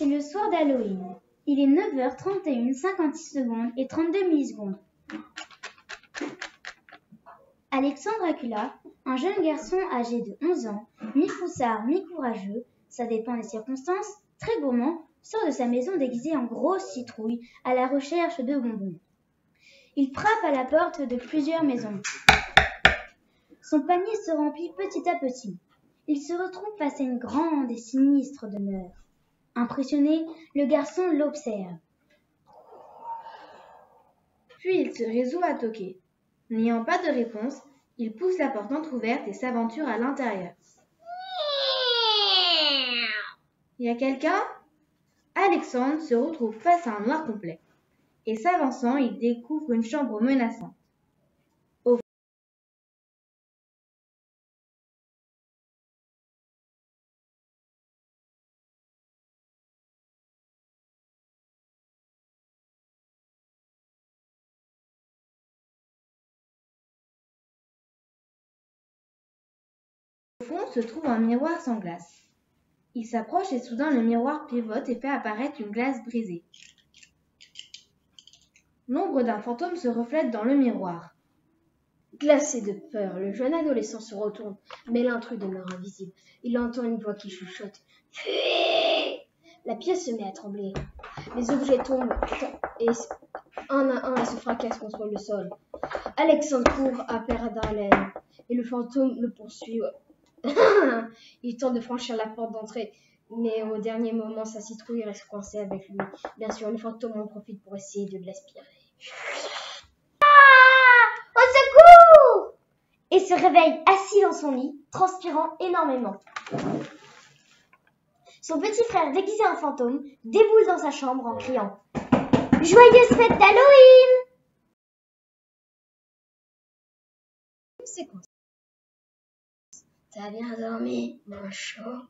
C'est le soir d'Halloween. Il est 9h31, 56 secondes et 32 millisecondes. Alexandre Acula, un jeune garçon âgé de 11 ans, mi-foussard, mi-courageux, ça dépend des circonstances, très gourmand, sort de sa maison déguisé en grosse citrouille à la recherche de bonbons. Il frappe à la porte de plusieurs maisons. Son panier se remplit petit à petit. Il se retrouve face à une grande et sinistre demeure. Impressionné, le garçon l'observe. Puis il se résout à toquer. N'ayant pas de réponse, il pousse la porte entr'ouverte et s'aventure à l'intérieur. Y a quelqu'un? Alexandre se retrouve face à un noir complet. Et s'avançant, il découvre une chambre menaçante. Au fond se trouve un miroir sans glace. Il s'approche et soudain le miroir pivote et fait apparaître une glace brisée. L'ombre d'un fantôme se reflète dans le miroir. Glacé de peur, le jeune adolescent se retourne, mais l'intrus demeure invisible. Il entend une voix qui chuchote. La pièce se met à trembler. Les objets tombent et un à un se fracassent contre le sol. Alexandre court à perdre haleine et le fantôme le poursuit. Il tente de franchir la porte d'entrée, mais au dernier moment, sa citrouille reste coincée avec lui. Bien sûr, le fantôme en profite pour essayer de l'aspirer. Au secours Et se réveille assis dans son lit, transpirant énormément. Son petit frère déguisé en fantôme déboule dans sa chambre en criant Joyeuse fête d'Halloween T'as bien dormi, mon chat